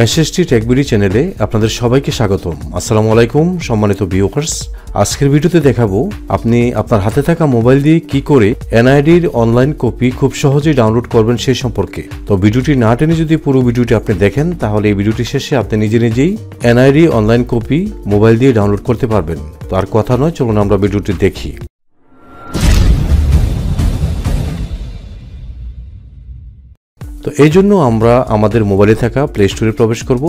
SST TechBD চ্যানেলে আপনাদের সবাইকে স্বাগতম। আসসালামু আলাইকুম, সম্মানিত ভিউকার্স আজকের ভিডিওতে দেখাবো, আপনি আপনার হাতে থাকা মোবাইল দিয়ে কি করে এনআইডির অনলাইন কপি খুব সহজেই ডাউনলোড করবেন সেই সম্পর্কে। তো ভিডিওটি না টেনে যদি পুরো ভিডিওটি আপনি দেখেন, তাহলে এই ভিডিওটি শেষে আপনি নিজে নিজেই এনআইডি অনলাইন কপি মোবাইল দিয়ে ডাউনলোড করতে পারবেন। তো আর কথা নয়, চলুন আমরা ভিডিওটি দেখি। তো এই জন্য আমরা আমাদের মোবাইলে থাকা প্লে স্টোরে প্রবেশ করব।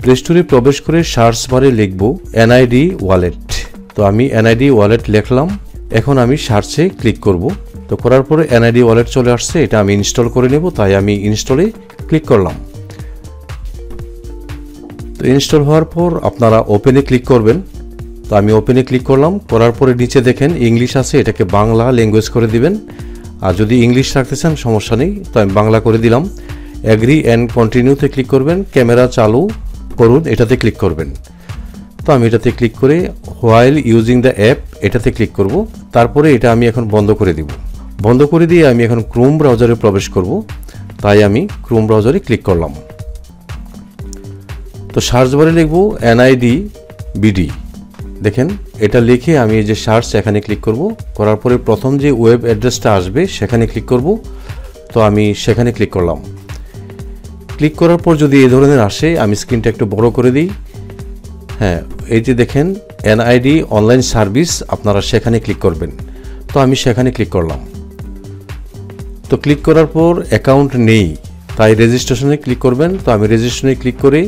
প্লে স্টোরে প্রবেশ করে সার্চ বারে লিখব এনআইডি ওয়ালেট তো আমি এনআইডি ওয়ালেট লিখলাম। এখন আমি সার্চে ক্লিক করব। তো করার পরে এনআইডি ওয়ালেট চলে আসছে, এটা আমি ইনস্টল করে নেব, তাই আমি ইনস্টলে ক্লিক করলাম। তো ইনস্টল হওয়ার পর আপনারা ওপেনে ক্লিক করবেন। তো আমি ওপেনে ক্লিক করলাম, করার পরে নিচে দেখেন ইংলিশ আছে, এটাকে বাংলা ল্যাঙ্গুয়েজ করে দিবেন। আর যদি ইংলিশ রাখতে চান, সমস্যা নেই, তো আমি বাংলা করে দিলাম। অ্যাগ্রি অ্যান্ড কন্টিনিউতে ক্লিক করবেন ক্যামেরা চালু করুন, এটাতে ক্লিক করবেন। তো আমি এটাতে ক্লিক করে হোয়াইল ইউজিং দ্য অ্যাপ এটাতে ক্লিক করব। তারপরে এটা আমি এখন বন্ধ করে দিব। বন্ধ করে দিয়ে আমি এখন ক্রোম ব্রাউজারে প্রবেশ করব। তাই আমি ক্রোম ব্রাউজারে ক্লিক করলাম। তো সার্চ বারে লিখব এনআইডি বিডি দেখেন, এটা লিখে আমি এই যে সার্চ এখানে ক্লিক করব। করার পরে প্রথম যে ওয়েব অ্যাড্রেসটা আসবে, সেখানে ক্লিক করব। তো আমি সেখানে ক্লিক করলাম। ক্লিক করার পর যদি এই ধরনের আসে, আমি স্ক্রিনটা একটু বড় করে দিই। হ্যাঁ এই যে দেখেন এনআইডি অনলাইন সার্ভিস আপনারা সেখানে ক্লিক করবেন। তো আমি সেখানে ক্লিক করলাম। তো ক্লিক করার পর অ্যাকাউন্ট নেই। তাই রেজিস্ট্রেশনে ক্লিক করবেন। তো আমি রেজিস্ট্রেশনে ক্লিক করে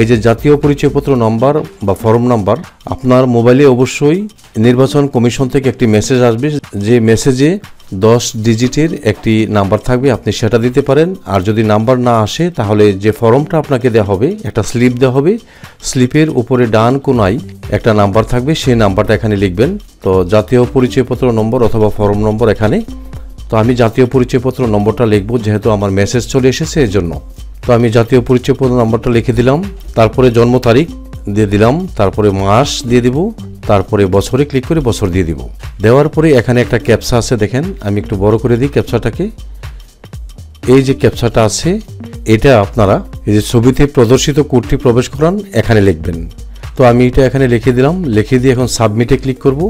এই যে জাতীয় পরিচয়পত্র নম্বর বা ফর্ম নাম্বার, আপনার মোবাইলে অবশ্যই নির্বাচন কমিশন থেকে একটি মেসেজ আসবে, যে মেসেজে দশ ডিজিটের একটি নাম্বার থাকবে, আপনি সেটা দিতে পারেন। আর যদি নাম্বার না আসে, তাহলে যে ফর্মটা আপনাকে দেওয়া হবে, একটা স্লিপ দেওয়া হবে। স্লিপের উপরে ডান কোনায় একটা নাম্বার থাকবে, সেই নাম্বারটা এখানে লিখবেন। তো জাতীয় পরিচয়পত্র নম্বর অথবা ফর্ম নম্বর এখানে। তো আমি জাতীয় পরিচয়পত্র নম্বরটা লিখব, যেহেতু আমার মেসেজ চলে এসেছে এর জন্য তো আমি জাতীয় পরিচয়পত্র নম্বরটা লিখে দিলাম। তারপরে জন্ম তারিখ দিয়ে দিলাম। তারপরে মাস দিয়ে দিব। তারপরে বছরে ক্লিক করে বছর দিয়ে দিব। দেওয়ার পরে এখানে একটা ক্যাপসা আছে দেখেন। আমি একটু বড় করে দিই ক্যাপসাটাকে এই যে ক্যাপসাটা আছে, এটা আপনারা এই যে ছবিতে প্রদর্শিত কোডটি প্রবেশ করান, এখানে লিখবেন। তো আমি এটা এখানে লিখে দিলাম। লিখে দিয়ে এখন সাবমিটে ক্লিক করব।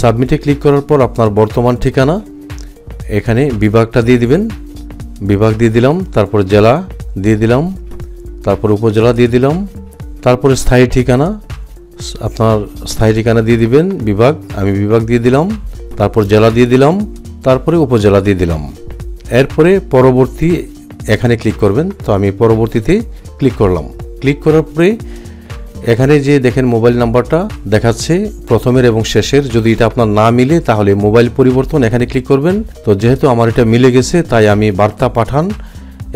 সাবমিটে ক্লিক করার পর আপনার বর্তমান ঠিকানা, এখানে বিভাগটা দিয়ে দিবেন। বিভাগ দিয়ে দিলাম। তারপর জেলা দিয়ে দিলাম, তারপর উপজেলা দিয়ে দিলাম, তারপরে স্থায়ী ঠিকানা, আপনার স্থায়ী ঠিকানা দিয়ে দিবেন, বিভাগ, আমি বিভাগ দিয়ে দিলাম, তারপর জেলা দিয়ে দিলাম, তারপরে উপজেলা দিয়ে দিলাম। এরপরে পরবর্তী এখানে ক্লিক করবেন, তো আমি পরবর্তীতে ক্লিক করলাম। ক্লিক করার পরে এখানে যে দেখেন মোবাইল নাম্বারটা দেখাচ্ছে প্রথমের এবং শেষের, যদি এটা আপনার না মিলে তাহলে মোবাইল পরিবর্তন এখানে ক্লিক করবেন। তো যেহেতু আমার এটা মিলে গেছে, তাই আমি বার্তা পাঠান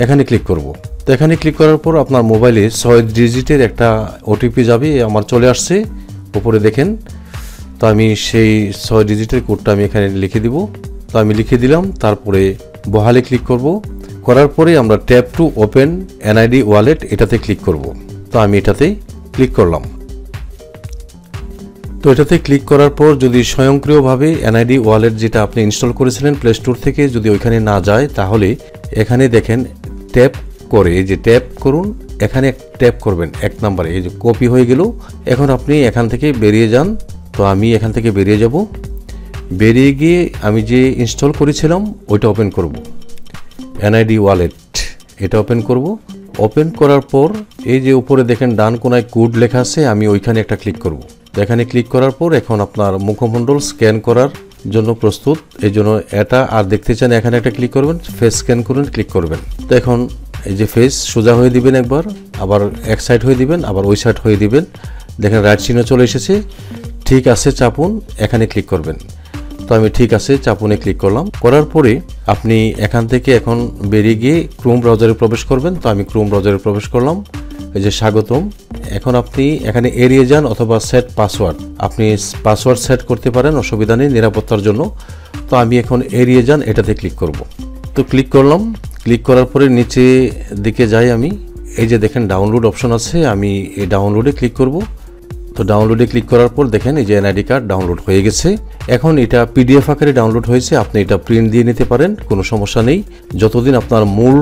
এখানে ক্লিক করব। তো এখানে ক্লিক করার পর আপনার মোবাইলে ছয় ডিজিটের একটা ওটিপি যাবে আমার চলে আসছে। উপরে দেখেন, তো আমি সেই ছয় ডিজিটের কোডটা আমি এখানে লিখে দিব। তো আমি লিখে দিলাম, তারপরে বহালে ক্লিক করব। করার পরে আমরা tap to open NID wallet এটাতে ক্লিক করব। তো আমি এটাতে ক্লিক করলাম। তো এটাতে ক্লিক করার পর যদি স্বয়ংক্রিয়ভাবে এনআইডি ওয়ালেট যেটা আপনি ইনস্টল করেছিলেন প্লে স্টোর থেকে যদি ওইখানে না যায়, তাহলে এখানে দেখেন ট্যাপ করে, এই যে ট্যাপ করুন, এখানে ট্যাপ করবেন এক নম্বরে। এই যে কপি হয়ে গেল, এখন আপনি এখান থেকে বেরিয়ে যান। তো আমি এখান থেকে বেরিয়ে যাব। বেরিয়ে গিয়ে আমি যে ইনস্টল করেছিলাম, ওইটা ওপেন করব। এনআইডি ওয়ালেট এটা ওপেন করব। ওপেন করার পর, এই যে উপরে দেখেন ডান কোনায় কোড লেখা আছে, আমি ওইখানে একটা ক্লিক করব। এখানে ক্লিক করার পর, এখন আপনার মুখমণ্ডল স্ক্যান করার জন্য প্রস্তুত। এই জন্য এটা, আর দেখতে চান এখানে একটা ক্লিক করবেন ফেস স্ক্যান করুন ক্লিক করবেন। তো এখন এই যে ফেস সোজা হয়ে দিবেন একবার, আবার এক সাইড হয়ে দিবেন, আবার ওই সাইড হয়ে দিবেন। দেখেন রাইট চিহ্ন চলে এসেছে। ঠিক আছে চাপুন, এখানে ক্লিক করবেন। তো আমি ঠিক আছে চাপুনে ক্লিক করলাম। করার পরে আপনি এখান থেকে এখন বেরিয়ে গিয়ে ক্রোম ব্রাউজারে প্রবেশ করবেন। তো আমি ক্রোম ব্রাউজারে প্রবেশ করলাম। এই যে স্বাগতম। এখন আপনি এখানে এড়িয়ে যান অথবা সেট পাসওয়ার্ড আপনি পাসওয়ার্ড সেট করতে পারেন অসুবিধা নেই, নিরাপত্তার জন্য। তো আমি এখন এড়িয়ে যান, এটাতে ক্লিক করব। তো ক্লিক করলাম। ক্লিক করার পরে নিচে দিকে যাই আমি। এই যে দেখেন ডাউনলোড অপশন আছে, আমি এই ডাউনলোডে ক্লিক করব। তো ডাউনলোডে ক্লিক করার পর দেখেন এই যে এনআইডি কার্ড ডাউনলোড হয়ে গেছে। এখন এটা পিডিএফ আকারে ডাউনলোড হয়েছে, আপনি এটা প্রিন্ট দিয়ে নিতে পারেন, কোনো সমস্যা নেই। যতদিন আপনার মূল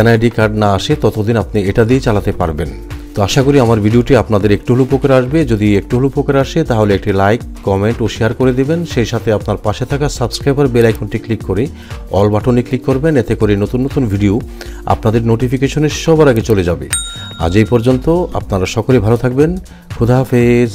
এনআইডি কার্ড না আসে, ততদিন আপনি এটা দিয়ে চালাতে পারবেন। তো আশা করি আমার ভিডিওটি আপনাদের একটু হলেও উপকার আসবে। যদি একটু হলেও উপকার আসে, তাহলে একটি লাইক, কমেন্ট ও শেয়ার করে দিবেন। সেই সাথে আপনার পাশে থাকা সাবস্ক্রাইবার বেল আইকনটি ক্লিক করে অল বাটনে ক্লিক করবেন। এতে করে নতুন নতুন ভিডিও আপনাদের নোটিফিকেশনে সবার আগে চলে যাবে। আজ এই পর্যন্ত আপনারা সকলে ভালো থাকবেন। খুদা হাফেজ।